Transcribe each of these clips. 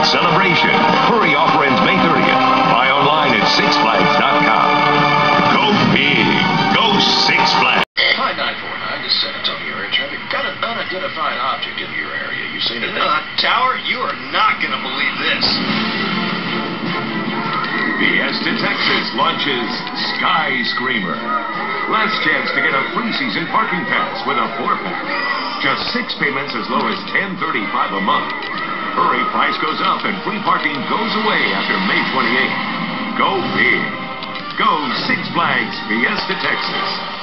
Flags celebration. Hurry offer ends May 30th. Buy online at sixflags.com. Go big. Go Six Flags. Hi, 949. This is San Antonio Air Traffic. Got an unidentified object in your area. You seen it? Uh, tower, you are not going to believe this. Fiesta Texas launches Sky Screamer. Last chance to get a free season parking pass with a four-pack. Just six payments as low as 1035 a month. Hurry, price goes up and free parking goes away after May 28th. Go big. Go Six Flags Fiesta, Texas.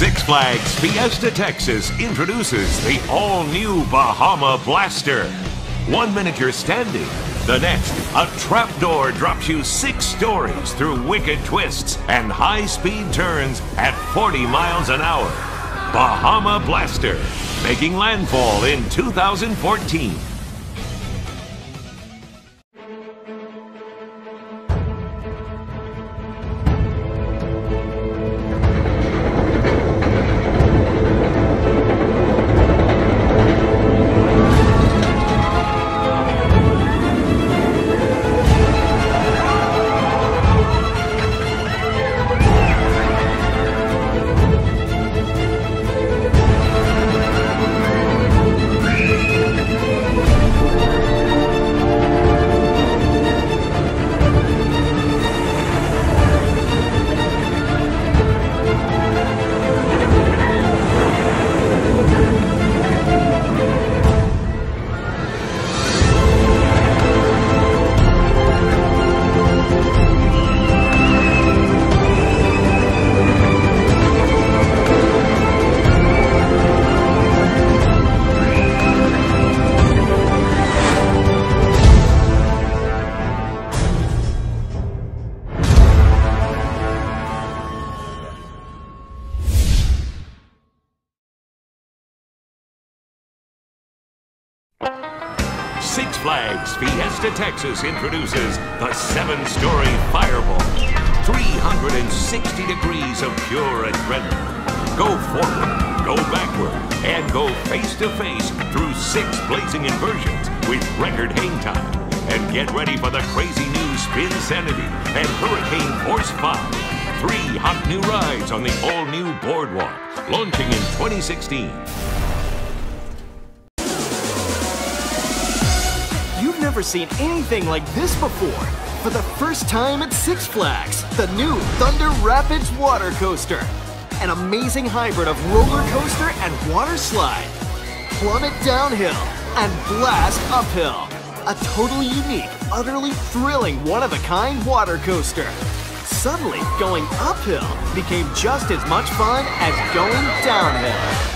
Six Flags Fiesta Texas introduces the all-new Bahama Blaster. One minute you're standing, the next, a trapdoor drops you six stories through wicked twists and high-speed turns at 40 miles an hour. Bahama Blaster, making landfall in 2014. Six Flags Fiesta Texas introduces the seven-story Fireball. 360 degrees of pure adrenaline. Go forward, go backward, and go face-to-face through six blazing inversions with record hang time. And get ready for the crazy new Spin Sanity and Hurricane Force 5. Three hot new rides on the all-new Boardwalk, launching in 2016. Never seen anything like this before. For the first time at Six Flags, the new Thunder Rapids water coaster. An amazing hybrid of roller coaster and water slide. Plummet downhill and blast uphill. A totally unique, utterly thrilling, one-of-a-kind water coaster. Suddenly, going uphill became just as much fun as going downhill.